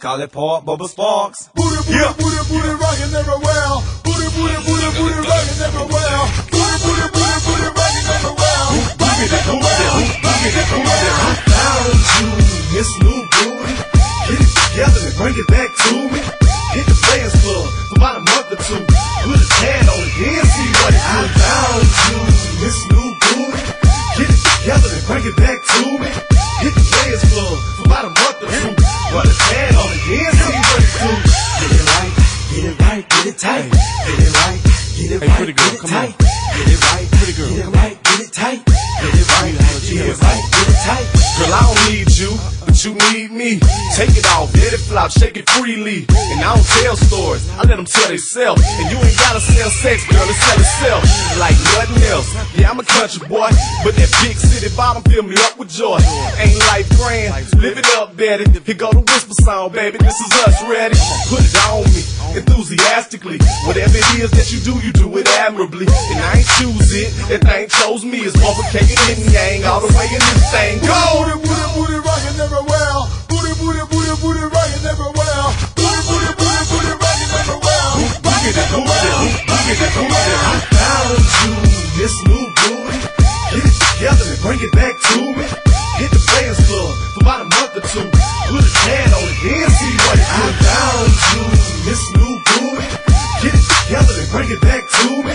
Call it Paul Bubba Sparxxx. Booty, booty, Yeah. booty, booty, rockin' everywhere. Booty, booty, booty, booty, rockin' everywhere. Booty, booty, booty, booty, rockin' everywhere. Rockin' everywhere. Rockin' everywhere. Found you, Miss New Booty. Get it together and bring it back to me. Get it right, get it tight. Get it right, get it Hey, right, get it tight. Get it right, Pretty girl, get it right, get it tight. Get it right, get it right, get it tight. Girl, I don't you need me. Take it off, let it flop, shake it freely. And I don't tell stories, I let them tell themselves. And you ain't gotta sell sex, girl, it sell itself. Like nothing else. Yeah, I'm a country boy, but that big city bottom fill me up with joy. Ain't life grand, live it up, Betty. Here go the whisper song, baby, this is us, ready? Put it on me, enthusiastically. Whatever it is that you do, you do it admirably. And I ain't choose it, that thing chose me. It's complicated and yang all the way in this thing. Go! Everywhere. Found you, Miss New Booty. Get it together and bring it back to me. Hit the players club for about a month or two. Put a tan on it, then see what it do. Found you, Miss New Booty. Get it together and bring it back to me.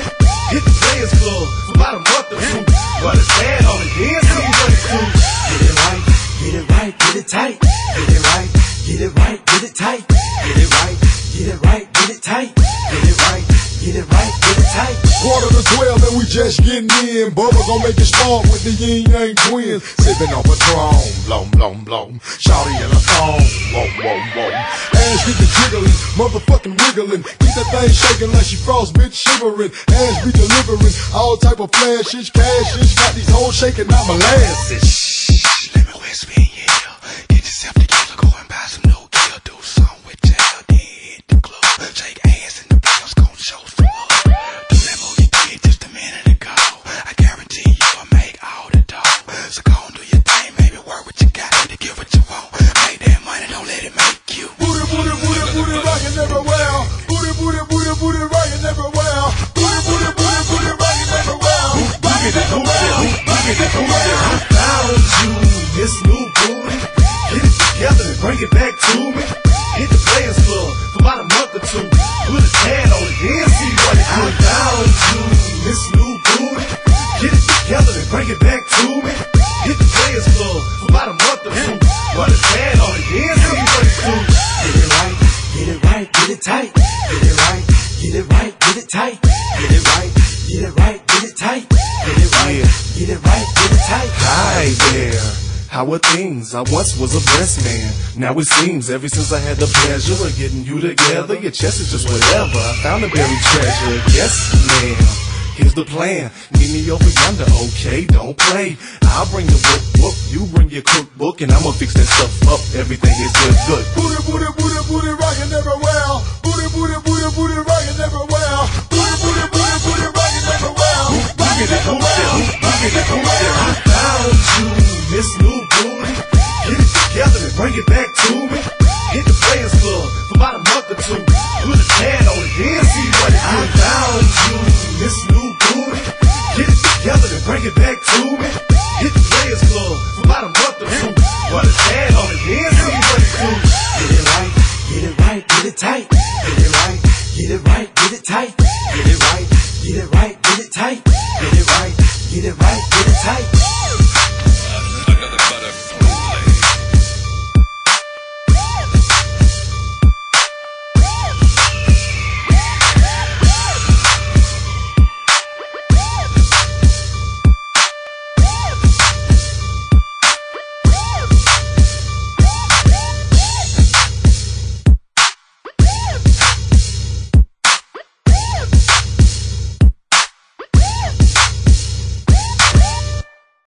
Hit the players club for about a month or two. Put a tan on it, then see what it do. Get it right, get it right, get it tight. Get it right, get it right, get it tight. Just getting in. Bubba gon' make it spark with the Ying Yang Twins. Sipping on a Patron, blom blom blom. Shawty in a thong, whoa whoa whoa. Ass get the jiggling, motherfucking wiggling. Keep that thing shaking like she frost, bitch shivering. Ass be delivering all type of flashes, cashes. Got these hoes shaking out molasses. Back to me. Hit the players club for about a month or two. Put a tan on it, then see what it do. Get it right, get it right, get it tight. Get it right, get it right, get it tight. Get it right, get it right, get it tight. Get it right, get it right, get it tight. Hi there. How are things? I once was a breast man. Now it seems ever since I had the pleasure of getting you together, your chest is just whatever. I found a buried treasure. Yes, ma'am. Here's the plan. Meet me over yonder, okay? Don't play. I'll bring the book, book. You bring your cookbook, and I'ma fix that stuff up. Everything is good, good. Booty, booty, booty, booty, rockin' everywhere. Booty, booty, booty, booty, rockin' everywhere. Booty, booty, booty, booty, rockin' everywhere. Rockin' everywhere. Rockin' everywhere. I found you, Miss New Booty. Get it together and bring it back to me. Get it right, get it right, get it tight. Get it right, get it right, get it tight.